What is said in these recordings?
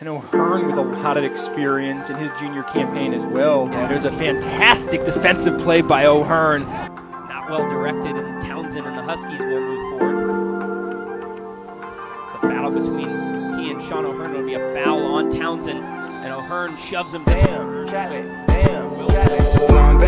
And O'Hearn with a lot of experience in his junior campaign as well. Yeah, there's a fantastic defensive play by O'Hearn. Not well directed, and Townsend and the Huskies will move forward. It's a battle between he and Sean O'Hearn. It'll be a foul on Townsend, and O'Hearn shoves him down. Damn, Cali, damn, Cali. One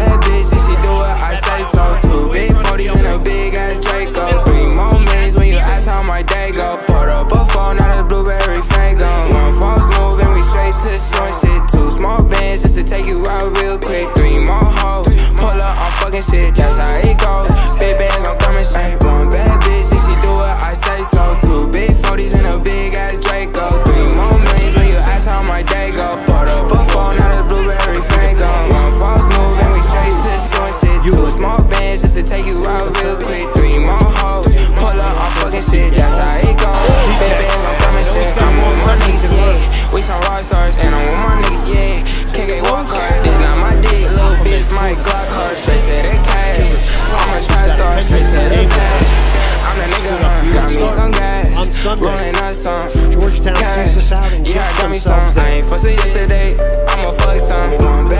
gas. Rolling up some Georgetown cash. sees us out Yeah, I got me some. I ain't fussing yesterday. I'ma fuck some.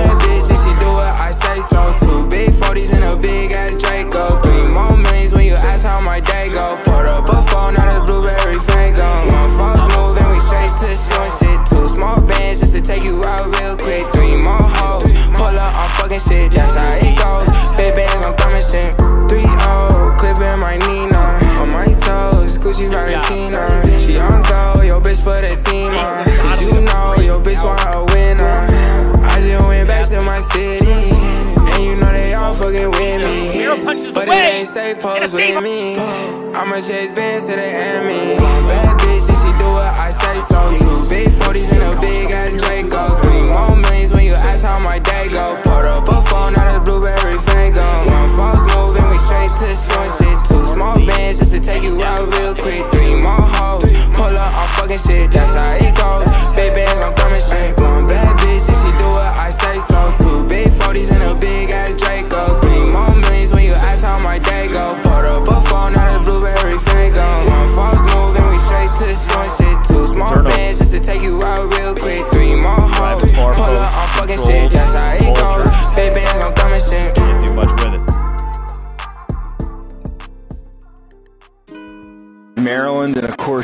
But it ain't safe pose with me. I'ma chase bands to the enemy. Bad bitch, and she do what I say so. Two big 40s and a big ass Draco. Three more millions when you ask how my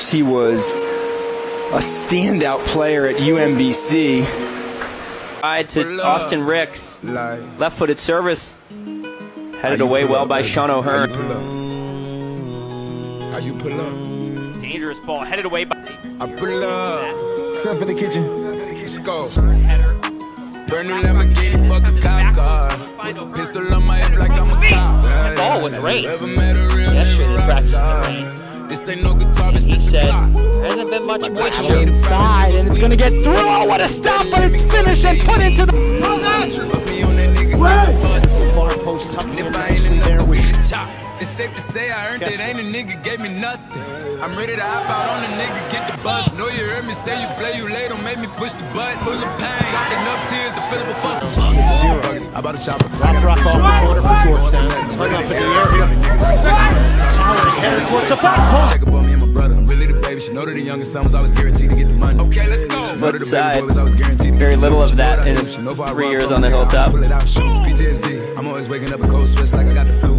course, he was a standout player at UMBC. Ride to Austin Ricks. Left footed service. Headed away well by Sean O'Hearn. How you pull up? Dangerous ball. Headed away by. I pull up. Stuff in the kitchen. Let's go. Header. Brand new Lamborghini, fuck a cop car. Find Pistol on my hip like I'm a cop. That ball was great. Ever met a real Yesterday, nigga rock practicing star? the This ain't no guitar, bitch, He this a said, clock. there hasn't been much moisture. Inside, and it's gonna get through. Oh, what a stop, but it's finished and put into the Put that nigga, get far post tucking in nicely there with we can chop. It's safe to say I earned it. Ain't a nigga gave me nothing. I'm ready to hop out on a nigga, get the bus. Know you heard me say you play, you late, don't make me push the button. Full of pain. Dropped enough tears to fill up a fucking bucket. I bought a chopper. Drop drop off the corner for Georgetown. It's hung up in the air here. Towers headed towards the foul zone. Check up on me and my brother. I'm really the baby. She know that the youngest son was always guaranteed to get the money. Okay, let's go. She know that the baby boy was always guaranteed to Very get the little money. of She know that I in do. his She know three years on the hilltop. Pull it out, shoot. PTSD. I'm always waking up a cold sweats like I got the flu.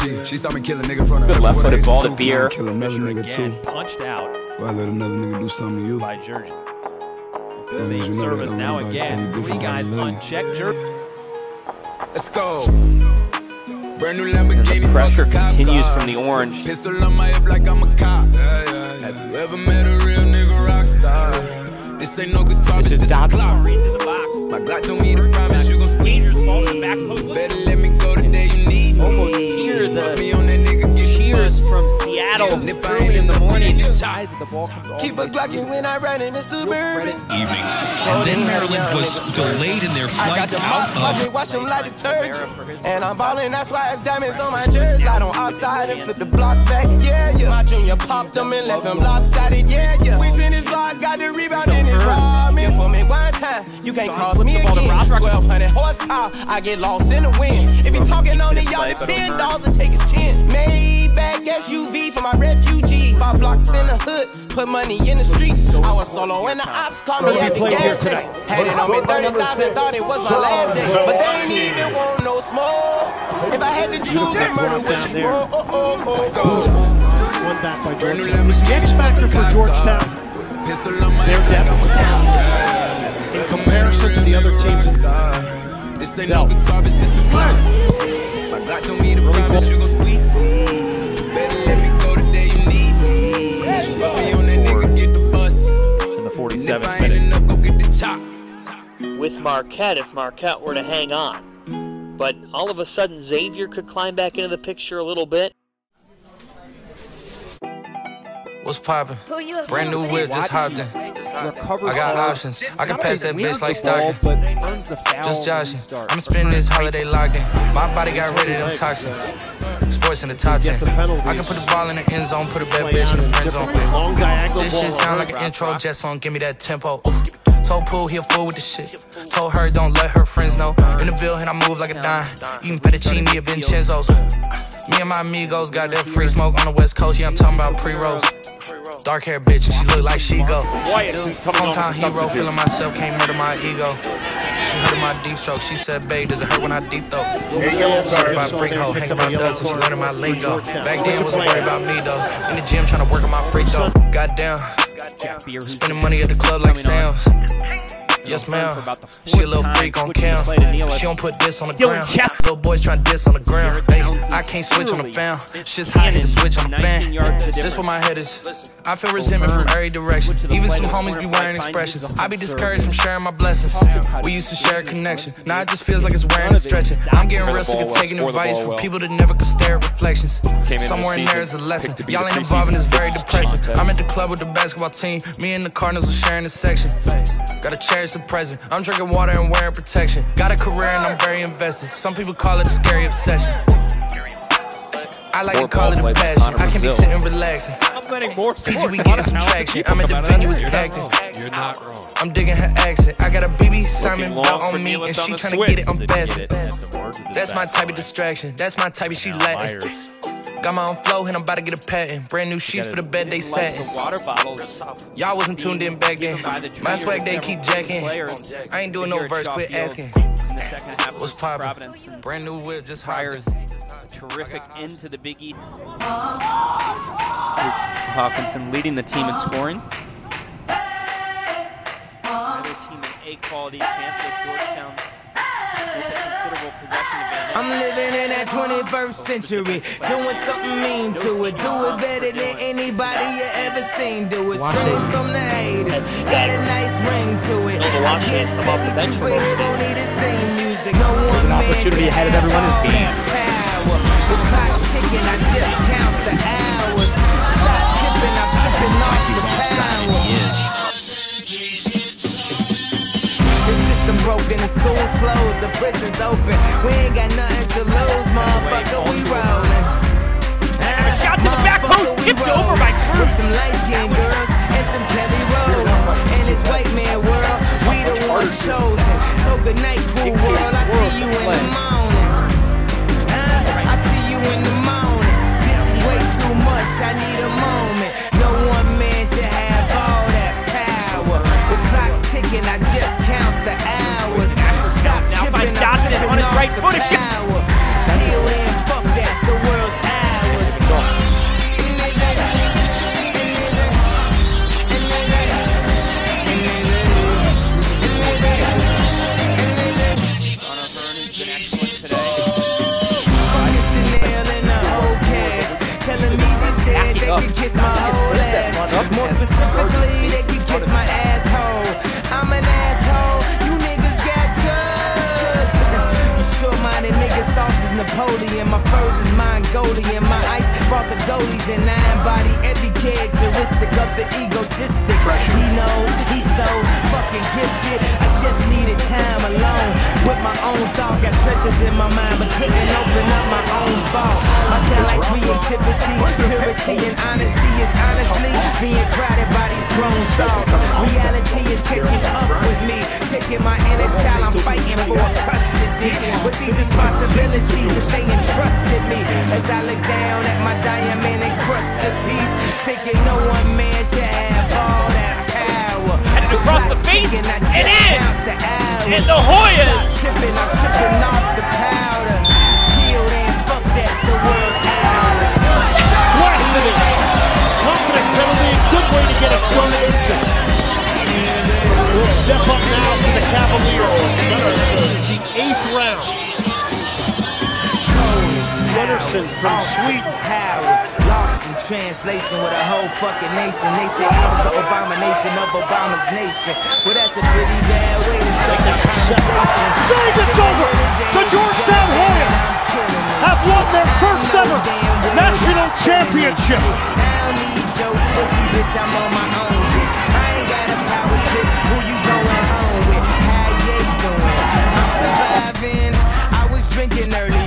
My daughter a G. She saw me kill a nigga from Good left-footed ball to Beer. Kill another nigga too. punched out Before I let another nigga do something to you. by Jurgen. It's the Yeah, same you know service now nobody tell you again. Three guys about unchecked. Jurgen Let's go. Brand new Lamborghini. The pressure fuck a cop continues from the orange. Pistol on my hip like I'm a cop. Have you ever met a real nigga rock star? This ain't no guitar, This bitch, is this a Dodson. clock. Into the box. My Glock told me to promise you gon' squeeze. Dangerous ball to the back post. Better let battle early in the morning. The size of the ball comes Keep a Glocky when I ride in the suburban. Evening. And then Maryland was delayed in their flight out of. Watch light the detergent. And I'm balling, that's why it's diamonds on my jersey. I don't outside and flip the block back, yeah, yeah. My junior popped them and left them lopsided, yeah, yeah. We spin his block, got the rebound in his ramen for me one time. You can't cross me again. 12 his. Uh, I get lost in the wind. If he talking on it, y'all ten dolls and take his chin. Maybach SUV for my refugee. Five blocks in the hood, put money in the streets. I was solo when the ops called me at the gas station. Had it on me thirty thousand, thought it was my last day, but they ain't even want no smoke. If I had to choose, then murder would she roll? Oh oh oh. Let's. One oh. back by uh, Georgetown. He's the X factor for Georgetown. Their depth. In comparison to the other teams. This ain't no guitar, bitch, this a clown. My God told me to promise you gon' squeeze me. Better let me go the day you need me. Fuck me on that nigga, get the bus. in the And if 47th I ain't minute. enough, go get the chop. with Marquette if Marquette were to hang on. But all of a sudden, Xavier could climb back into the picture a little bit. What's poppin'? Brand new whip, just hopped in. Recovers I got hard. options. I can pass that bitch like Stockton. but earns the foul Just joshing. I'm spending this holiday locked in. My body got rid of them toxins. Sports in the top 10. Get the penalties. I can put the ball in the end zone, put a bad bitch in the friend zone. long This shit sound like an intro jet song, give me that tempo. Told Pool he a fool with the shit. Told her don't let her friends know. In the Ville and I move like a dime. Eating fettuccine at Vincenzo's. Me and my amigos got that free smoke on the west coast. Yeah, I'm talking about pre-rolls. Dark hair bitch, and she look like she go. Hometown hero, feeling myself, can't murder my ego. She heard my deep stroke. She said, babe, does it hurt when I deep throat? Certified freak hoe, hang my dust, and she learning my lingo. Back then, wasn't worried about me though. In the gym, trying to work on my free throw. Goddamn, Jack Beer, who's spending money at the club like. Sam's. Yes, ma'am. For about the fourth She a little freak on cam. play to Neal. She don't put this on the ground. Little boys trying diss on the ground. Hey, I can't switch on the found. Shit's hot, hit the switch on the 19 fan. This where my head is. I feel resentment from every direction. Switch to the Even some homies be wearing expressions. I be discouraged from sharing my blessings. We used to share a connection. Now it just feels like it's wearing and stretching. I'm getting real sick of taking advice from people that never could stare at reflections. Somewhere in there is a lesson. Y'all ain't involved and it's very depressing. I'm at the club with the basketball team. Me and the Cardinals are sharing the section. Gotta cherish the present. I'm drinking water and wearing protection. Got a career and I'm very invested. Some people call it a scary obsession. I like to call it a passion. I can be sitting relaxing. I'm winning more PG, we getting some traction. I'm at the venue, it's packed. You're not wrong. I'm digging her accent. I got a BB Simon belt on me, and she trying to get it Didn't unfastened. get it. Had some words with his That's my type of distraction. That's my type of she Latin. Myers. Got my own flow, and I'm about to get a patent. Brand new sheets for the bed they Like satin. the water bottles. Y'all wasn't tuned in back then. the My swag and they keep jacking. players I ain't doing no verse, quit Field asking. In the second half, What's poppin'? Brand new whip, just hires. hired. terrific into the biggie. Hawkinson leading the team in scoring. Another team in A quality chance with Georgetown I'm living in that 21st century, doing something mean to it. Do it better than anybody you ever seen. Do it straight from the haters. Got a nice ring to it. I guess every superhero need his theme music. No one man opportunity should ahead of have everyone is all being. that power. The clock's ticking, I just count the hours. Stop tripping, I'm tripping off the power. System broken, the schools closed, the prisons open. We ain't got nothing to lose, motherfucker. We rollin'. shot to the back post, tipped over by Cruz. With some light skinned girls and some Kelly. And this white man world, we the ones chosen. So good night, cool world. I see you in the morning. Mongolian. My ice brought the goalies and I embody every characteristic of the egotistic. He knows he's so fucking gifted. I just needed time alone with my own thoughts. Got treasures in my mind, but couldn't open up my own vault. My talent, creativity, purity, and honesty is honestly being crowded by these grown thoughts is catching up with me. Taking my inner child, I'm fighting for custody. With these responsibilities if they entrusted me. As I look down at my diamond and crushed the piece, thinking no one man should have all that power. And across the face, and in! And the Hoyas! I'm I'm off the powder. Good way to get it started step up now for the Cavaliers. This is the eighth round. Gunnarsson from Sweden. Powers lost in translation with a whole fucking nation. They say I was the abomination of Obama's nation. Well, that's a pretty bad way to start the conversation. Save it's over. The Georgetown Hoyas have won their first ever national championship. get nerdy.